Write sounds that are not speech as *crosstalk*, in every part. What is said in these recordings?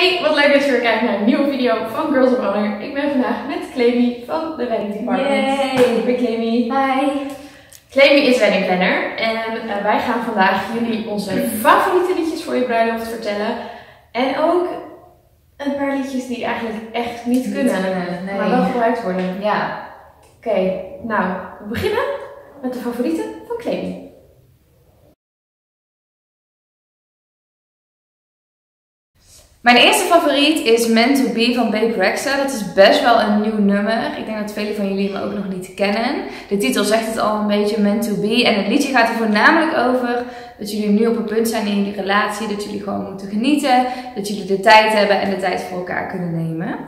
Hey, wat leuk dat je weer kijkt naar een nieuwe video van Girls of Honor. Ik ben vandaag met Clemy van de Wedding Department. Yay! Ik ben Clemy. Hi! Clemy is wedding planner en uh, wij gaan vandaag jullie onze favoriete liedjes voor je bruiloft vertellen. En ook een paar liedjes die eigenlijk echt niet Niet kunnen, kunnen, nee. maar wel gebruikt worden. Ja. Oké, nou, we beginnen met de favorieten van Clemy. Mijn eerste favoriet is Meant to Be van Babe Rexha. Dat is best wel een nieuw nummer. Ik denk dat velen van jullie hem ook nog niet kennen. De titel zegt het al een beetje, Meant to Be. En het liedje gaat er voornamelijk over dat jullie nu op een punt zijn in jullie relatie. Dat jullie gewoon moeten genieten. Dat jullie de tijd hebben en de tijd voor elkaar kunnen nemen.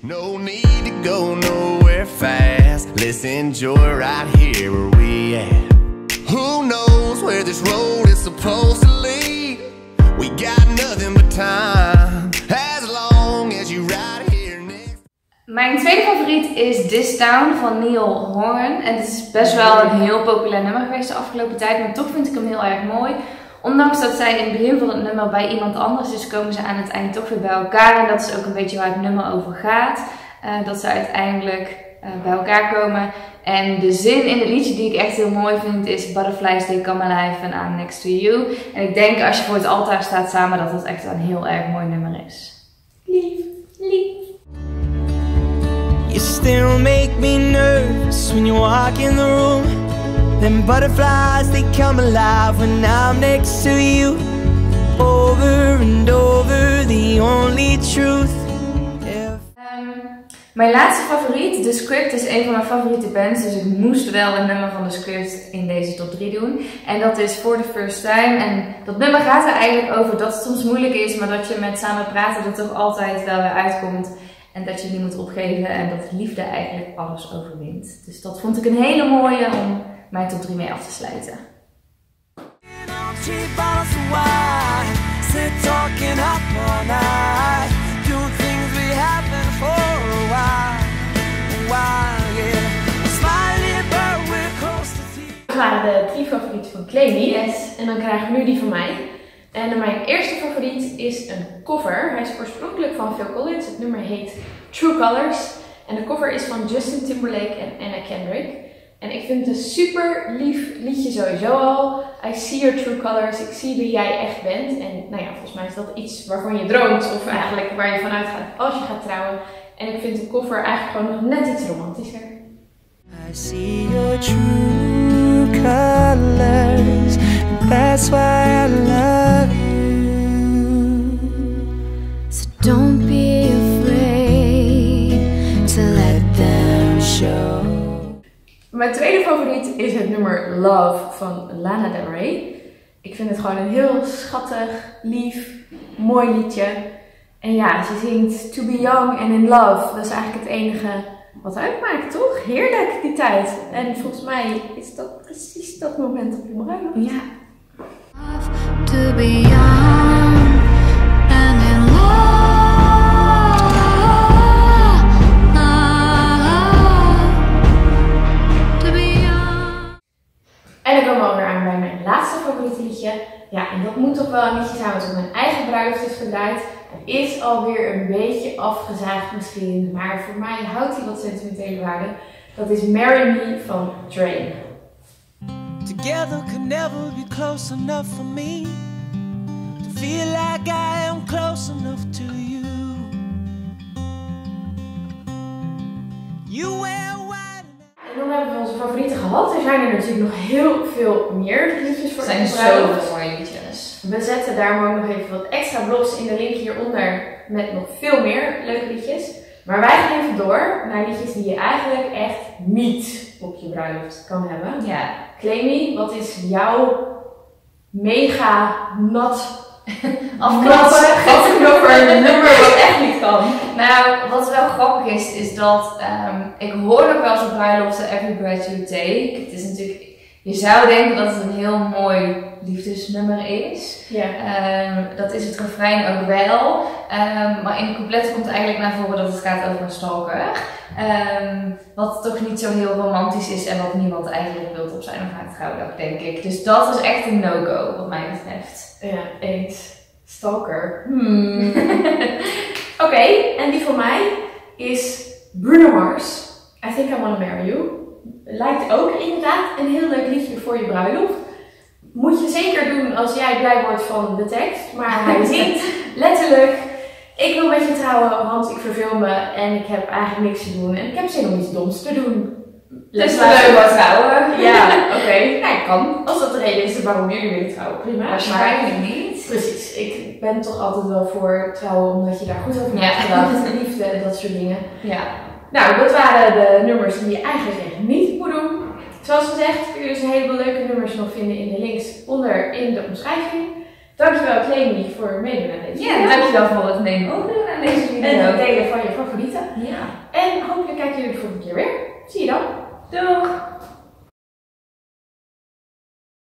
No need to go nowhere fast. Let's enjoy right here where we at. Who knows where this road is supposed Mijn tweede favoriet is This Town van Neil Horn. En het is best wel een heel populair nummer geweest de afgelopen tijd, maar toch vind ik hem heel erg mooi. Ondanks dat zij in het begin van het nummer bij iemand anders is, komen ze aan het eind toch weer bij elkaar. En dat is ook een beetje waar het nummer over gaat. Eh, dat ze uiteindelijk eh, bij elkaar komen. En de zin in het liedje die ik echt heel mooi vind is Butterflies they come alive and I'm next to you. En ik denk als je voor het altaar staat samen dat dat echt een heel erg mooi nummer is. Lief, lief. You still make me nervous when you walk in the room. Them butterflies, they come alive when I'm next to you. Over and over, the only truth. Ehm, mijn laatste favoriet, The Script, is een van mijn favoriete bands. Dus ik moest wel een nummer van The Script in deze top 3 doen. En dat is For the First Time. En dat nummer gaat er eigenlijk over dat het soms moeilijk is, maar dat je met samen praten er toch altijd wel weer uitkomt. En dat je niet moet opgeven en dat liefde eigenlijk alles overwint. Dus dat vond ik een hele mooie om mijn top 3 mee af te sluiten. we. Dat waren de drie favorieten van Clemy. Yes. En dan krijgen we nu die van mij. En mijn eerste favoriet is een cover. Hij is oorspronkelijk van Phil Collins. Het nummer heet True Colors. En de cover is van Justin Timberlake en Anna Kendrick. En ik vind het een super lief liedje sowieso al. I see your true colors. Ik zie wie jij echt bent. En nou ja, volgens mij is dat iets waarvan je droomt. Of eigenlijk waar je vanuit gaat als je gaat trouwen. En ik vind de cover eigenlijk gewoon nog net iets romantischer. I see your true colors. That's why I love Mijn tweede favoriet is het nummer Love van Lana Del Rey. Ik vind het gewoon een heel schattig, lief, mooi liedje. En ja, ze zingt To Be Young and in Love. Dat is eigenlijk het enige wat uitmaakt, toch? Heerlijk, die tijd. En volgens mij is dat precies dat moment op je bruiloft. Ja. To be young en dat moet toch wel een liedje zijn op mijn eigen bruiloft is gedraaid. Het is alweer een beetje afgezaagd misschien, maar voor mij houdt hij wat sentimentele waarde. Dat is Marry Me van Drain. Together could never be close enough for me to feel like I am close enough to you. You wear white. En dan hebben we onze favorieten gehad. Er zijn er natuurlijk nog heel veel meer liedjes voor Er zijn de bruiloft. zoveel mooie liedjes. We zetten daarom ook nog even wat extra blogs in de link hieronder met nog veel meer leuke liedjes. Maar wij gaan even door naar liedjes die je eigenlijk echt niet op je bruiloft kan hebben. Ja. Clemy, wat is jouw mega nat *laughs* Afknapper. *laughs* nummer wat echt niet kan? Nou, wat wel grappig is, is dat ehm, ik hoor nog wel eens op bruiloften Every Breath You Take. Het is natuurlijk, je zou denken dat het een heel mooi liefdesnummer is. Ja. Ehm, dat is het refrein ook wel. Ehm, maar in de couplet komt eigenlijk naar voren dat het gaat over een stalker. Ehm, wat toch niet zo heel romantisch is en wat niemand eigenlijk wil op zijn of haar trouwdag, denk ik. Dus dat is echt een no-go, wat mij betreft. Ja, eens. Stalker. Hmm. *laughs* Oké, en die van mij is Bruno Mars. I Think I Wanna Marry You. Lijkt ook inderdaad een heel leuk liedje voor je bruiloft. Moet je zeker doen als jij blij wordt van de tekst. Maar hij zingt *laughs* letterlijk. Ik wil met je trouwen, want ik verveel me en ik heb eigenlijk niks te doen. En ik heb zin om iets doms te doen. Dus Let's leuk wat trouwen. Ja, *laughs* oké. Nou, kan. Als dat de reden is waarom jullie willen trouwen, prima. Maar Waarschijnlijk niet. Precies, ik ben toch altijd wel voor trouwen omdat je daar goed over Ja. hebt gedacht. *laughs* Liefde en dat soort dingen. Ja. Nou, dat waren de nummers die je eigenlijk echt niet moet doen. Zoals gezegd kun je dus een heleboel leuke nummers nog vinden in de links onder in de omschrijving. Dankjewel Clemy voor het meedoen aan deze Ja, video. dankjewel voor het nemen ook doen aan deze video. En het delen van je favorieten. Ja. En hopelijk kijken jullie de volgende keer weer. Zie je dan. Doeg!